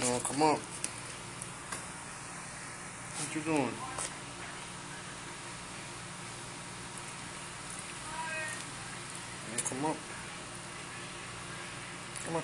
Come on. What you doing? Come on. Come on.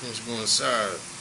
Let's go inside.